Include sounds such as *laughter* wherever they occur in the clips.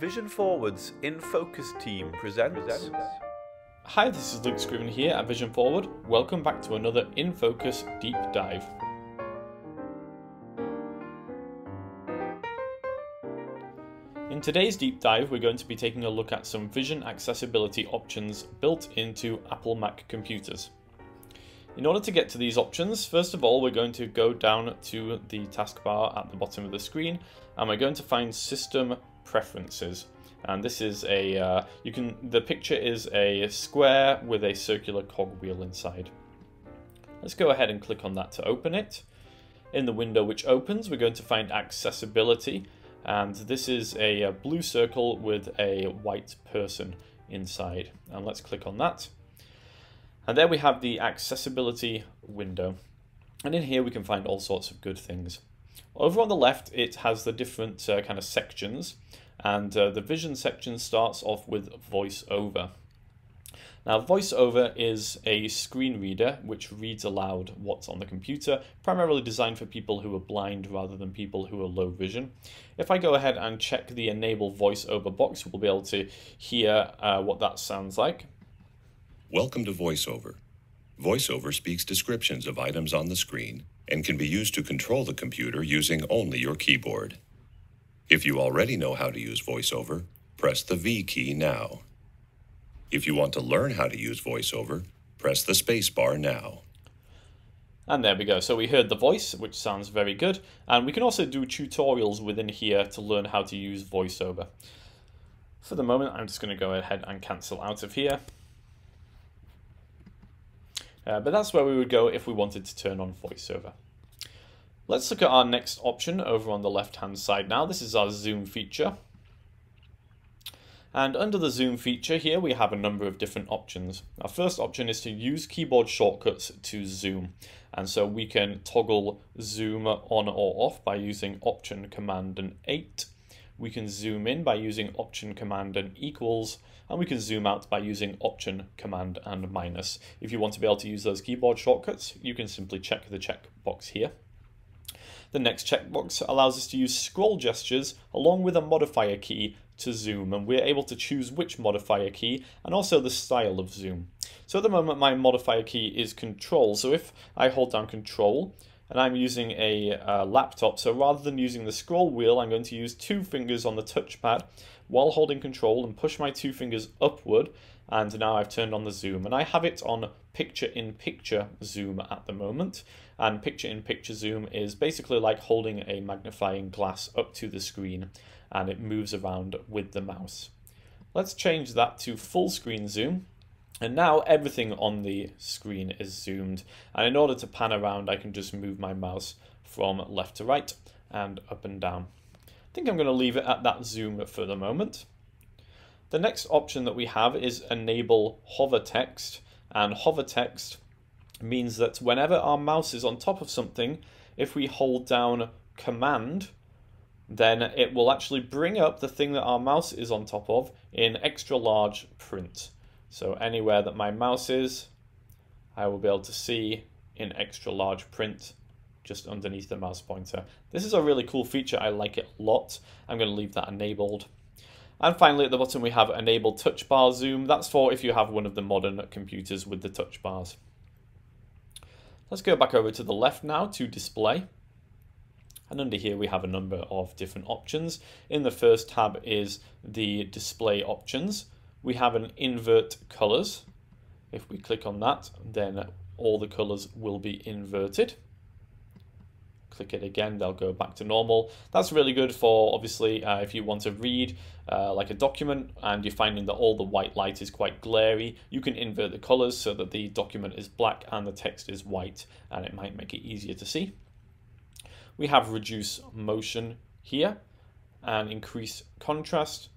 Vision Forward's In Focus team presents. Hi, this is Luke Scriven here at Vision Forward. Welcome back to another In Focus Deep Dive. In today's deep dive, we're going to be taking a look at some vision accessibility options built into Apple Mac computers. In order to get to these options, first of all, we're going to go down to the taskbar at the bottom of the screen and we're going to find System Preferences. And this is a, uh, you can, the picture is a square with a circular cogwheel inside. Let's go ahead and click on that to open it. In the window which opens, we're going to find Accessibility and this is a, a blue circle with a white person inside. And let's click on that. And there we have the accessibility window. And in here we can find all sorts of good things. Over on the left, it has the different uh, kind of sections. And uh, the vision section starts off with voiceover. Now, VoiceOver is a screen reader which reads aloud what's on the computer, primarily designed for people who are blind rather than people who are low vision. If I go ahead and check the Enable VoiceOver box, we'll be able to hear uh, what that sounds like. Welcome to VoiceOver. VoiceOver speaks descriptions of items on the screen and can be used to control the computer using only your keyboard. If you already know how to use VoiceOver, press the V key now. If you want to learn how to use VoiceOver, press the spacebar now. And there we go. So we heard the voice, which sounds very good. And we can also do tutorials within here to learn how to use VoiceOver. For the moment, I'm just going to go ahead and cancel out of here. Uh, but that's where we would go if we wanted to turn on VoiceOver. Let's look at our next option over on the left hand side now. This is our zoom feature. And under the zoom feature here, we have a number of different options. Our first option is to use keyboard shortcuts to zoom. And so we can toggle zoom on or off by using Option Command and 8. We can zoom in by using Option Command and equals. And we can zoom out by using Option Command and minus. If you want to be able to use those keyboard shortcuts, you can simply check the checkbox here. The next checkbox allows us to use scroll gestures along with a modifier key to zoom and we're able to choose which modifier key and also the style of zoom. So at the moment my modifier key is control so if I hold down control and I'm using a uh, laptop. So rather than using the scroll wheel I'm going to use two fingers on the touchpad while holding control and push my two fingers upward. And now I've turned on the zoom. And I have it on picture in picture zoom at the moment. And picture in picture zoom is basically like holding a magnifying glass up to the screen. And it moves around with the mouse. Let's change that to full screen zoom. And now everything on the screen is zoomed. And in order to pan around, I can just move my mouse from left to right and up and down. I think I'm going to leave it at that zoom for the moment. The next option that we have is enable hover text. And hover text means that whenever our mouse is on top of something, if we hold down command then it will actually bring up the thing that our mouse is on top of in extra large print. So anywhere that my mouse is, I will be able to see in extra large print just underneath the mouse pointer. This is a really cool feature. I like it a lot. I'm going to leave that enabled. And finally at the bottom we have enable touch bar zoom. That's for if you have one of the modern computers with the touch bars. Let's go back over to the left now to display. And under here we have a number of different options. In the first tab is the display options. We have an invert colors. If we click on that, then all the colors will be inverted. Click it again, they'll go back to normal. That's really good for obviously uh, if you want to read uh, like a document and you're finding that all the white light is quite glary, you can invert the colors so that the document is black and the text is white and it might make it easier to see. We have reduce motion here and increase contrast,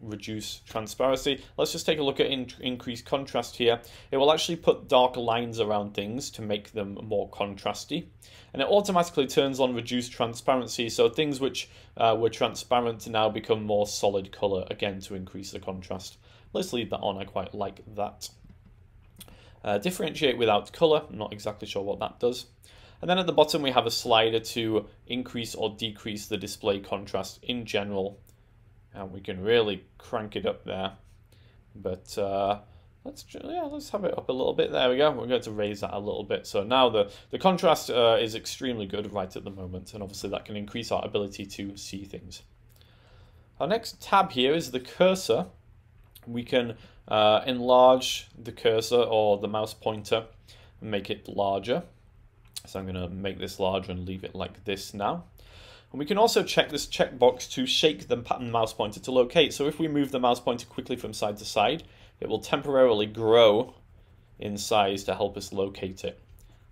reduce transparency. Let's just take a look at in increased contrast here. It will actually put dark lines around things to make them more contrasty. And it automatically turns on reduced transparency, so things which uh, were transparent now become more solid color, again to increase the contrast. Let's leave that on, I quite like that. Uh, differentiate without color, I'm not exactly sure what that does. And then at the bottom we have a slider to increase or decrease the display contrast in general and we can really crank it up there. But uh, let's yeah, let's have it up a little bit. There we go. We're going to raise that a little bit. So now the the contrast uh, is extremely good right at the moment, and obviously that can increase our ability to see things. Our next tab here is the cursor. We can uh, enlarge the cursor or the mouse pointer and make it larger. So I'm going to make this larger and leave it like this now. And we can also check this checkbox to shake the pattern mouse pointer to locate. So if we move the mouse pointer quickly from side to side, it will temporarily grow in size to help us locate it.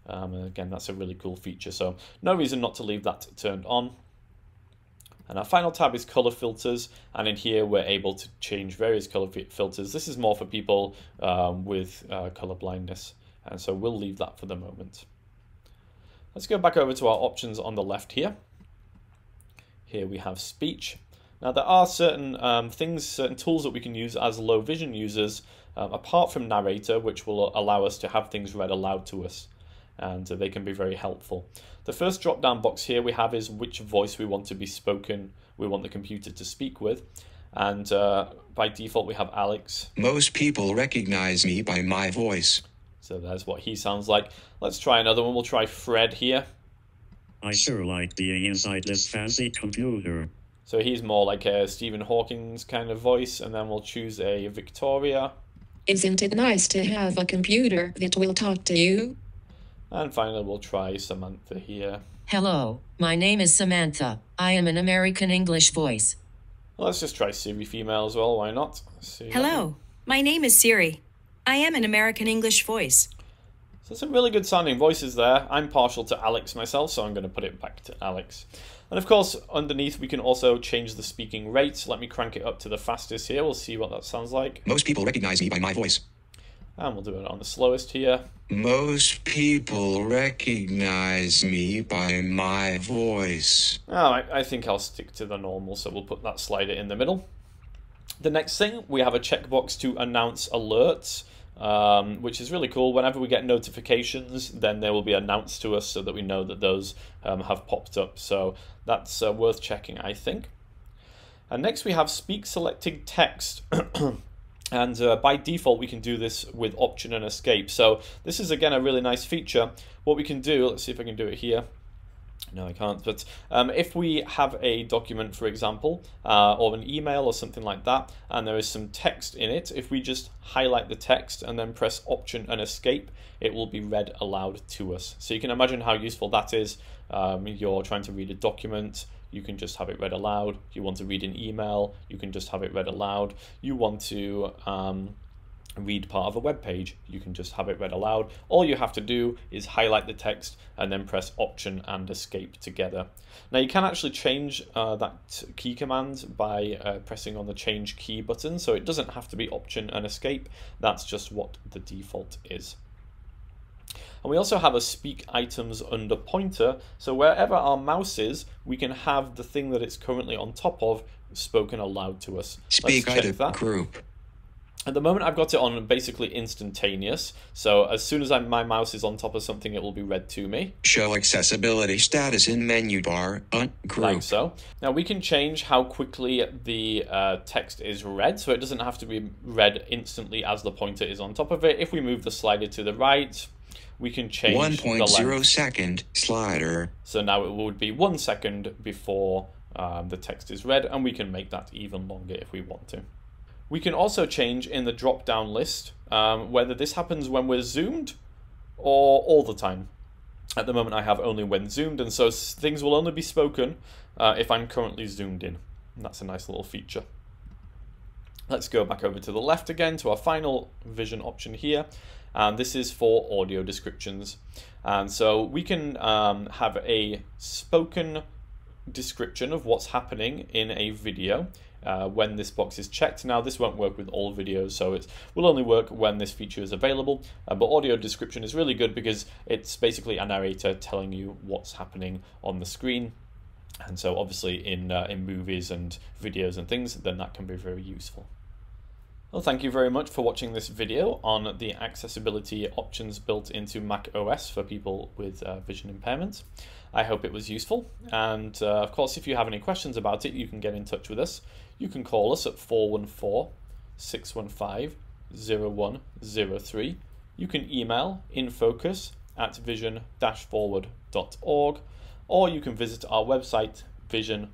Um, and again, that's a really cool feature. So no reason not to leave that turned on. And our final tab is color filters. And in here, we're able to change various color filters. This is more for people um, with uh, color blindness. And so we'll leave that for the moment. Let's go back over to our options on the left here. Here we have speech. Now there are certain um, things, certain tools that we can use as low vision users, um, apart from narrator, which will allow us to have things read aloud to us. And uh, they can be very helpful. The first drop down box here we have is which voice we want to be spoken, we want the computer to speak with. And uh, by default we have Alex. Most people recognize me by my voice. So that's what he sounds like. Let's try another one. We'll try Fred here. I sure like being inside this fancy computer. So he's more like a Stephen Hawking's kind of voice, and then we'll choose a Victoria. Isn't it nice to have a computer that will talk to you? And finally, we'll try Samantha here. Hello, my name is Samantha. I am an American English voice. Well, let's just try Siri female as well. Why not? Hello, my name is Siri. I am an American English voice. So some really good sounding voices there. I'm partial to Alex myself, so I'm going to put it back to Alex. And of course, underneath we can also change the speaking rate. Let me crank it up to the fastest here. We'll see what that sounds like. Most people recognize me by my voice. And we'll do it on the slowest here. Most people recognize me by my voice. Alright, I think I'll stick to the normal, so we'll put that slider in the middle. The next thing, we have a checkbox to announce alerts. Um, which is really cool. Whenever we get notifications, then they will be announced to us so that we know that those um, have popped up. So that's uh, worth checking, I think. And next we have speak selected text. *clears throat* and uh, by default, we can do this with option and escape. So this is, again, a really nice feature. What we can do, let's see if I can do it here. No, I can't. But um, if we have a document, for example, uh, or an email or something like that, and there is some text in it, if we just highlight the text and then press Option and Escape, it will be read aloud to us. So you can imagine how useful that is. Um, you're trying to read a document, you can just have it read aloud. You want to read an email, you can just have it read aloud. You want to um, read part of a web page, you can just have it read aloud. All you have to do is highlight the text and then press Option and Escape together. Now you can actually change uh, that key command by uh, pressing on the Change Key button, so it doesn't have to be Option and Escape, that's just what the default is. And we also have a speak items under pointer, so wherever our mouse is, we can have the thing that it's currently on top of spoken aloud to us. Speak item group. At the moment, I've got it on basically instantaneous. So as soon as I, my mouse is on top of something, it will be read to me. Show accessibility status in menu bar. Ungroup. Like so. Now we can change how quickly the uh, text is read. So it doesn't have to be read instantly as the pointer is on top of it. If we move the slider to the right, we can change 1.0 second slider. So now it would be one second before um, the text is read, and we can make that even longer if we want to. We can also change in the drop down list um, whether this happens when we're zoomed or all the time. At the moment, I have only when zoomed, and so things will only be spoken uh, if I'm currently zoomed in. And that's a nice little feature. Let's go back over to the left again to our final vision option here. And this is for audio descriptions. And so we can um, have a spoken description of what's happening in a video uh, when this box is checked. Now this won't work with all videos, so it will only work when this feature is available. Uh, but audio description is really good because it's basically a narrator telling you what's happening on the screen. And so obviously in, uh, in movies and videos and things, then that can be very useful. Well, thank you very much for watching this video on the accessibility options built into Mac OS for people with uh, vision impairment. I hope it was useful, and uh, of course, if you have any questions about it, you can get in touch with us. you can call us at 414 615 0103. You can email infocus at vision forward.org or you can visit our website vision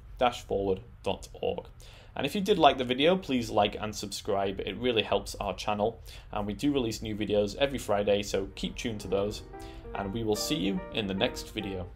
forward.org. And if you did like the video, please like and subscribe. It really helps our channel. And we do release new videos every Friday, so keep tuned to those. And we will see you in the next video.